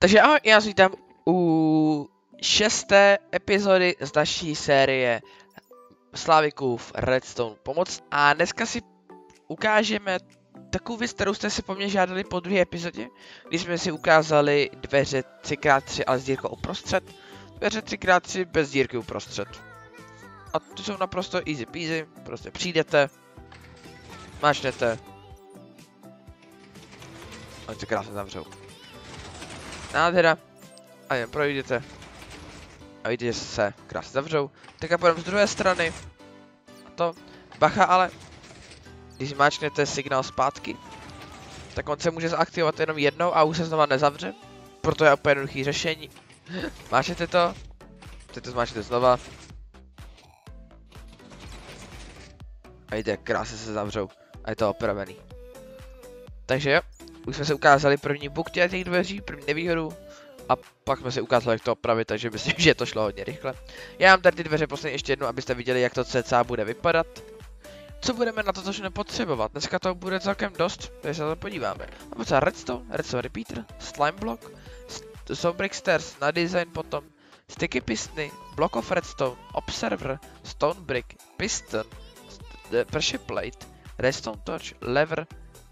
Takže ahoj, já vás vítám u šesté epizody z naší série Slávikův Redstone pomoc a dneska si ukážeme takovou věc, kterou jste si po mně žádali po druhé epizodě, kdy jsme si ukázali dveře 3x3, ale s dírkou uprostřed, dveře 3x3 bez dírky uprostřed. A to jsou naprosto easy peasy, prostě přijdete, máčnete, oni se krásně zavřou. Nádhera. A jen projdete. A vidíte, že se krásně zavřou. Tak a půjdeme z druhé strany. A to. Bacha ale. Když máčknete signál zpátky, tak on se může zaaktivovat jenom jednou a už se znova nezavře. Proto je úplně jednoduché řešení. Máčete to. Teď to zmáčknete znova. A vidíte, krásně se zavřou. A je to opravený. Takže jo, už jsme se ukázali první buk těch dveří, první nevýhodu. A pak jsme si ukázali, jak to opravit, takže myslím, že to šlo hodně rychle. Já mám tady ty dveře posledně ještě jednu, abyste viděli, jak to cca bude vypadat. Co budeme na to začne potřebovat? Dneska to bude celkem dost, takže se na to podíváme. Mám třeba redstone, redstone repeater, slime block, brick stairs na design potom, sticky pistony, block of redstone, observer, stone brick, piston, pressure plate, redstone torch, lever,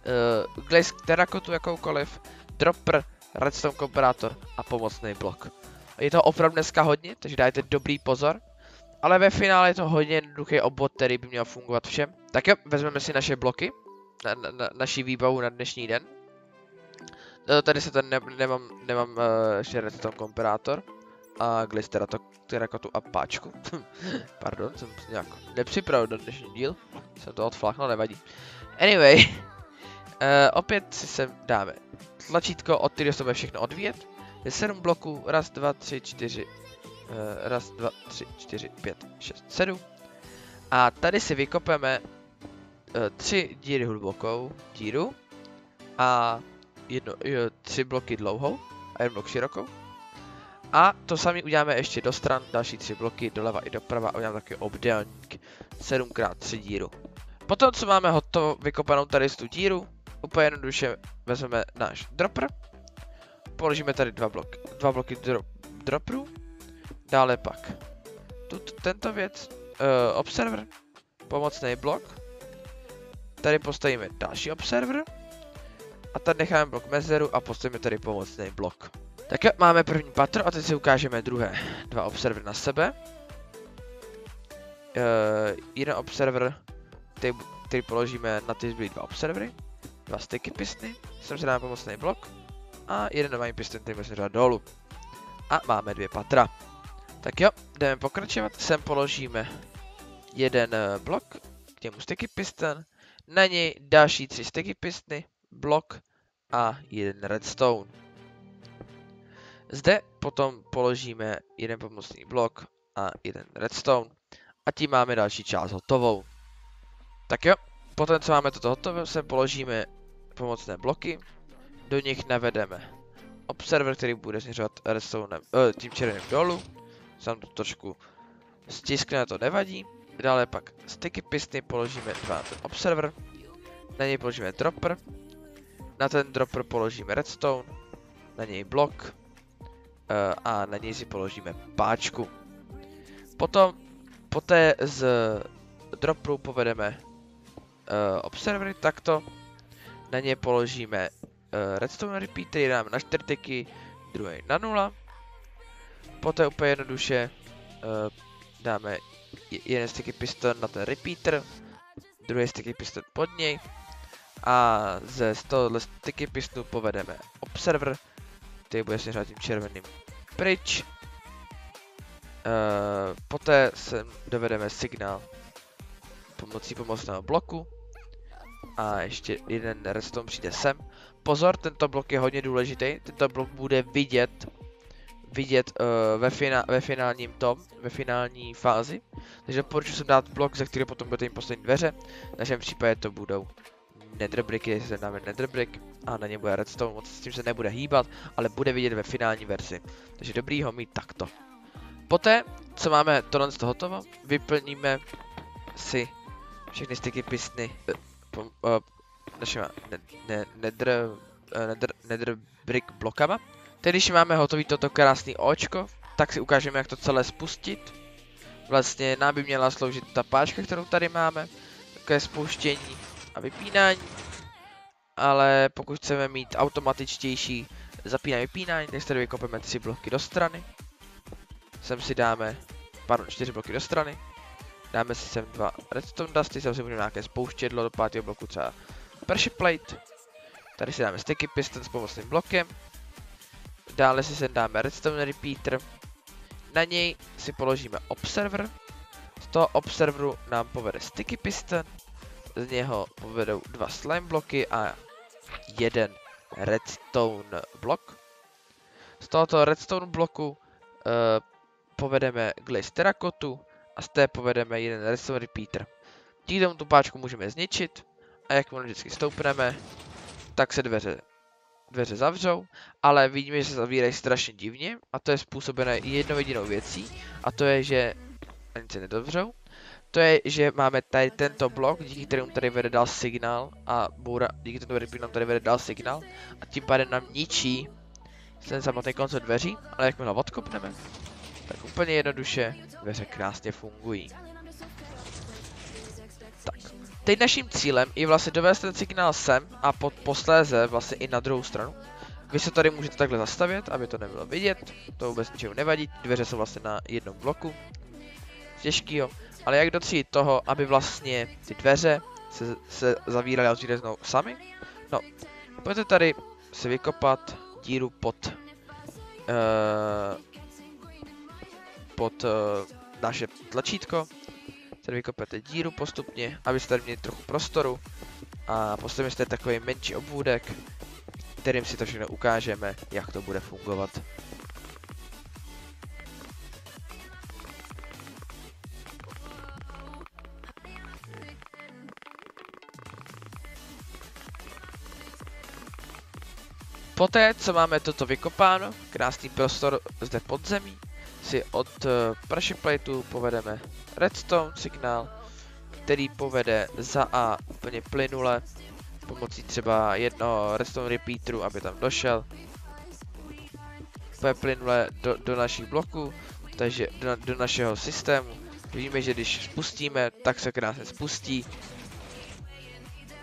uh, glaze terakotu jakoukoliv, dropper, redstone komparátor a pomocný blok. Je to opravdu dneska hodně, takže dajte dobrý pozor. Ale ve finále je to hodně jednoduchý obvod, který by měl fungovat všem. Tak jo, vezmeme si naše bloky, na, na, na naší výbavu na dnešní den. No, tady se ten ne, nemám, nemám uh, ještě redstone komparátor a glister terakotu a páčku. Pardon, jsem nějak nepřipravil na dnešní díl. Jsem to odfláknul, nevadí. Anyway, Uh, opět si sem dáme tlačítko, od kterého se bude všechno odvíjet. Je 7 bloků, raz, dva, tři, čtyři, uh, raz, dva, tři, čtyři, pět, šest, sedm. A tady si vykopeme uh, tři díry hlubokou díru a jedno, jo, tři bloky dlouhou a jeden blok širokou. A to sami uděláme ještě do stran, další tři bloky doleva i doprava a uděláme taky obdélník 7x3 díru. Potom, co máme hotovo vykopanou tady z tu díru, úplně jednoduše vezmeme náš dropper, položíme tady dva bloky, dva bloky dro, dropperů, dále pak tuto, tento věc, uh, observer, pomocný blok, tady postavíme další observer. A tady necháme blok mezeru a postavíme tady pomocný blok. Tak jo, máme první patro a teď si ukážeme druhé dva observer na sebe. Uh, jeden observer, který, který položíme na ty zbylé dva observery dva sticky pistony, sem se dáme pomocný blok a jeden nový piston, který musíme dát dolů. A máme dvě patra. Tak jo, jdeme pokračovat, sem položíme jeden uh, blok, k němu sticky piston, na něj další tři sticky pistony, blok a jeden redstone. Zde potom položíme jeden pomocný blok a jeden redstone a tím máme další část hotovou. Tak jo, Potom, co máme toto hotové, sem položíme pomocné bloky, do nich navedeme observer, který bude směřovat redstone, uh, tím červeným dolů, sám to trošku stiskne, to nevadí. Dále pak sticky pistony položíme dva ten observer, na něj položíme dropper, na ten dropper položíme redstone, na něj blok. Uh, a na něj si položíme páčku. Potom, poté z dropperu povedeme observery takto. Na ně položíme uh, redstone repeater, jeden dáme na 4 tyky, druhý na 0. Poté úplně jednoduše uh, dáme jeden sticky piston na ten repeater, druhý sticky piston pod něj. A ze z tohohle sticky pistonu povedeme observer, který bude směřovat tím červeným pryč. Uh, poté sem dovedeme signál pomocí pomocného bloku a ještě jeden redstone přijde sem. Pozor, tento blok je hodně důležitý, tento blok bude vidět vidět uh, ve, fina ve finálním tom, ve finální fázi. Takže doporučuji jsem dát blok, ze kterého potom budete mít poslední dveře. V našem případě to budou netherbricky, jestli se dáme netherbrick a na ně bude redstone, moc s tím se nebude hýbat, ale bude vidět ve finální verzi. Takže dobrý ho mít takto. Poté, co máme tohle z hotovo, vyplníme si všechny styky pistny, uh, našima ne, ne, nether, uh, nether brick blokama. Teď když máme hotový toto krásný očko, tak si ukážeme jak to celé spustit. Vlastně nám by měla sloužit ta páčka, kterou tady máme, takové spouštění a vypínání. Ale pokud chceme mít automatičtější zapínání vypínání, tak tady vykopeme tři bloky do strany. Sem si dáme, pardon, čtyři bloky do strany. Dáme si sem dva redstone dusty, sem si budeme nějaké spouštědlo do pátého bloku třeba pressure plate. Tady si dáme sticky piston s pomocným blokem. Dále si sem dáme redstone repeater. Na něj si položíme observer. Z toho observeru nám povede sticky piston. Z něho povedou dva slime bloky a jeden redstone blok. Z tohoto redstone bloku uh, povedeme glaze terrakotu a z té povedeme jeden redstone repeater. Tomu tu páčku můžeme zničit a jakmile vždycky stoupneme, tak se dveře, dveře zavřou, ale vidíme, že se zavírají strašně divně a to je způsobené jednou jedinou věcí a to je, že ani se nedovřou. To je, že máme tady tento blok, díky kterému tady vede dál signál a boura, díky tomu repeater nám tady vede dál signál a tím pádem nám ničí ten samotný konce dveří, ale jakmile ho odkopneme, tak úplně jednoduše dveře krásně fungují. Tak, teď naším cílem je vlastně dovést ten signál sem a pod, posléze vlastně i na druhou stranu. Vy se tady můžete takhle zastavit, aby to nebylo vidět, to vůbec ničemu nevadí, dveře jsou vlastně na jednom bloku. Těžkýho, ale jak docílit toho, aby vlastně ty dveře se, se zavíraly a otvíraly znovu sami? No, pojďte tady si vykopat díru pod uh, pod uh, naše tlačítko. Tady vykopete díru postupně, abyste tady měli trochu prostoru. A postavíme si takový menší obvůdek, kterým si to všechno ukážeme, jak to bude fungovat. Poté, co máme toto vykopáno, krásný prostor zde pod zemí, si od uh, pressure plateu povedeme redstone signál, který povede za A úplně plynule, pomocí třeba jednoho redstone repeateru, aby tam došel. Úplně plynule do, do našich bloků, takže do, do našeho systému. Vidíme, že když spustíme, tak se krásně spustí.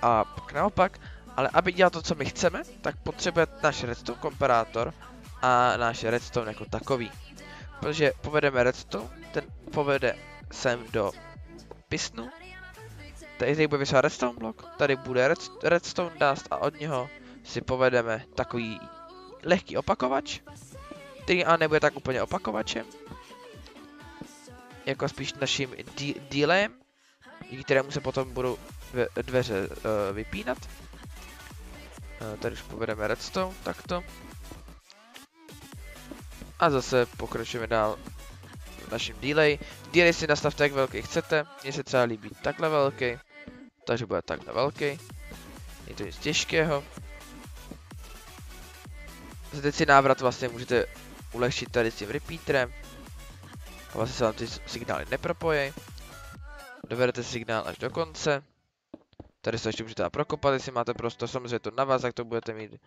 A pak naopak, ale aby dělal to, co my chceme, tak potřebuje náš redstone komparátor a náš redstone jako takový. Protože povedeme redstone, ten povede sem do pistonu. Tady, tady bude vysovat redstone blok, tady bude redstone dust a od něho si povedeme takový lehký opakovač, který ale nebude tak úplně opakovačem, jako spíš naším dealem, díky kterému se potom budou dveře uh, vypínat. Uh, tady už povedeme redstone, takto. A zase pokračujeme dál v naším delay. Delay si nastavte, jak velký chcete. Mně se třeba líbí takhle velký. Takže bude takhle velký. Je to nic těžkého. Zde si návrat vlastně můžete ulehčit tady s tím repeaterem. A vlastně se vám ty signály nepropojí. Dovedete signál až do konce. Tady se ještě můžete prokopat, jestli máte prostor, samozřejmě to na vás, jak to budete mít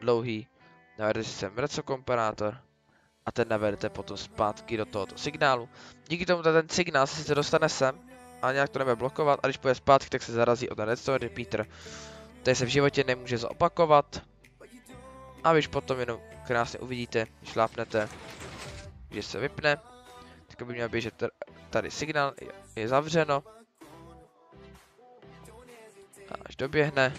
dlouhý. Navedete si sem reco komparátor a ten navedete potom zpátky do tohoto signálu. Díky tomu ten signál se sice dostane sem, a nějak to nebude blokovat a když půjde zpátky, tak se zarazí o ten redstone repeater. Tady se v životě nemůže zopakovat. A když potom jenom krásně uvidíte, šlápnete, že se vypne. Tak by měl běžet tady signál, je zavřeno. A až doběhne,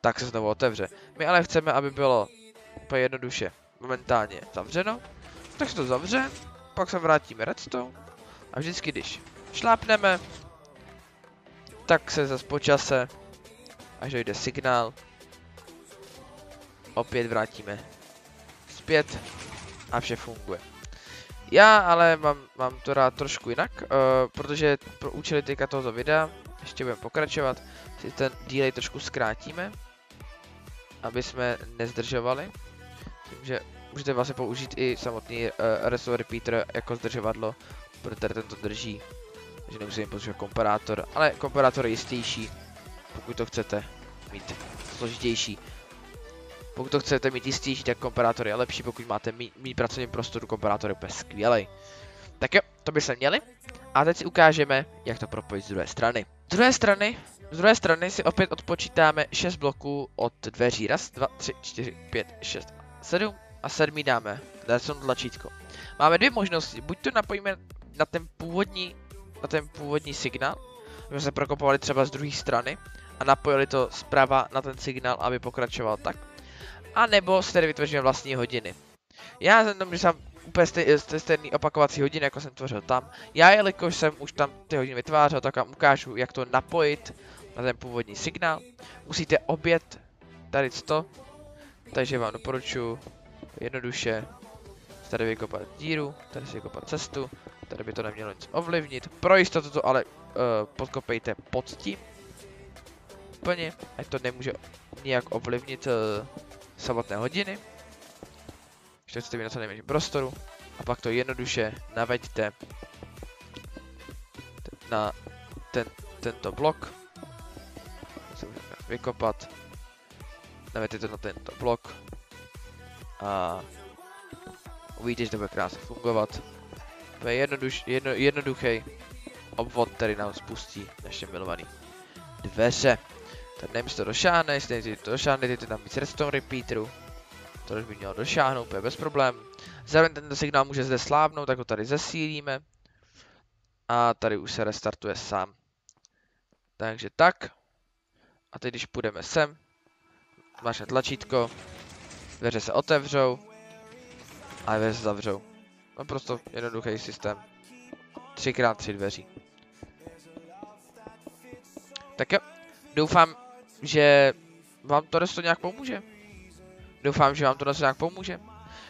tak se znovu otevře. My ale chceme, aby bylo úplně jednoduše momentálně zavřeno, tak se to zavře, pak se vrátíme redstone a vždycky když šlápneme, tak se zase po čase, až dojde signál, opět vrátíme zpět a vše funguje. Já ale mám, mám to rád trošku jinak, uh, protože pro účely teďka tohoto videa, ještě budeme pokračovat, si ten delay trošku zkrátíme, aby jsme nezdržovali. Myslím, že můžete vlastně použít i samotný uh, Restore Repeater jako zdržovadlo, protože tento drží. Takže nemusíme používat komparátor, ale komparátor je jistější, pokud to chcete mít složitější. Pokud to chcete mít jistější, tak komparátor je lepší, pokud máte mít, pracovní prostoru, komparátor je úplně skvělý. Tak jo, to by se měli. A teď si ukážeme, jak to propojit z druhé strany. Z druhé strany, z druhé strany si opět odpočítáme 6 bloků od dveří. Raz, dva, tři, čtyři, pět, šest, sedm a sedmý dáme redstone tlačítko. Máme dvě možnosti, buď to napojíme na ten původní, na ten původní signál, jsme se prokopovali třeba z druhé strany a napojili to zprava na ten signál, aby pokračoval tak. A nebo si tady vytvoříme vlastní hodiny. Já jsem tomu, že jsem úplně stej, stejný opakovací hodiny, jako jsem tvořil tam. Já, jelikož jsem už tam ty hodiny vytvářel, tak vám ukážu, jak to napojit na ten původní signál. Musíte obět tady to, takže vám doporučuji jednoduše tady vykopat díru, tady si vykopat cestu, tady by to nemělo nic ovlivnit. Pro jistotu to ale uh, podkopejte pod tím. Úplně, ať to nemůže nijak ovlivnit uh, samotné hodiny. Ještě chcete na co nejmenší prostoru. A pak to jednoduše naveďte na ten, tento blok. Vykopat. Naveďte to na tento blok. A uvidíte, že to bude krásně fungovat. To je jednoduš, jedno, jednoduchý obvod, který nám spustí naše milovaný dveře. Tak nevím, jestli to došáhne, jestli to došáhne, dejte tam víc redstone repeaterů. To už by mělo došáhnout, úplně bez problém. Zároveň tento signál může zde slábnout, tak ho tady zesílíme. A tady už se restartuje sám. Takže tak. A teď když půjdeme sem, máš tlačítko, dveře se otevřou a dveře se zavřou. No prostě jednoduchý systém. 3x3 dveří. Tak jo, doufám, že vám to to nějak pomůže. Doufám, že vám to nějak pomůže.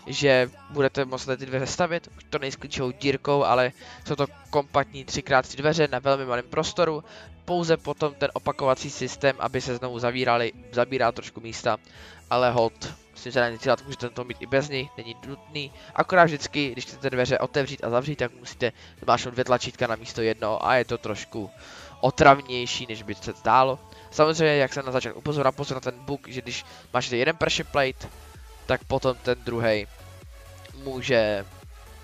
Že budete moct ty dveře stavit, to nejsou klíčovou dírkou, ale jsou to kompaktní 3x3 dveře na velmi malém prostoru. Pouze potom ten opakovací systém, aby se znovu zavírali, zabíral trošku místa, ale hod, myslím, že není dělat, můžete to mít i bez ní, není nutný. Akorát vždycky, když chcete dveře otevřít a zavřít, tak musíte zmáčknout dvě tlačítka na místo jednoho a je to trošku otravnější, než by se zdálo. Samozřejmě, jak jsem na začátku upozoril, pozor na ten bug, že když máš jeden pressure plate, tak potom ten druhý může,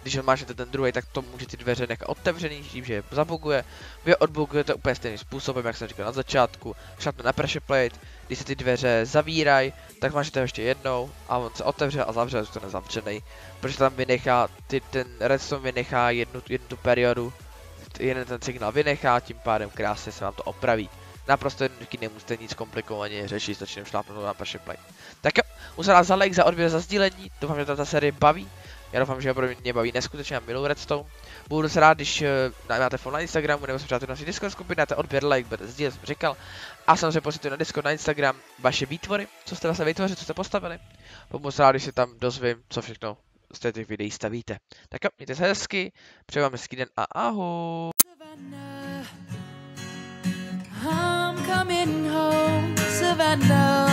když máš ten druhý, tak to může ty dveře nechat otevřený, tím, že je zabuguje. Vy odbugujete úplně stejným způsobem, jak jsem říkal na začátku, šlapne na pressure plate, když se ty dveře zavírají, tak máš to ještě jednou a on se otevře a zavře, zůstane zavřený, protože tam vynechá, ty, ten redstone vynechá jednu, jednu tu periodu, jeden ten signál vynechá, tím pádem krásně se vám to opraví. Naprosto jednoduchý, nemusíte nic komplikovaně řešit, jenom šlápnout na vaše play. Tak jo, musím vás za like, za odběr, za sdílení, doufám, že ta série baví. Já doufám, že pro mě baví neskutečně, já miluji Redstone. Budu se rád, když uh, máte follow na Instagramu nebo se přátelé naší Discord skupiny, dáte odběr, like, budete sdílet, jsem říkal. A samozřejmě posílíte na Discord, na Instagram vaše výtvory, co jste vlastně vytvořili, co jste postavili. Budu se rád, když si tam dozvím, co všechno z těch videí stavíte. Tak jo, mějte se hezky, přeju vám hezký den a ahoj. Coming home, Savannah.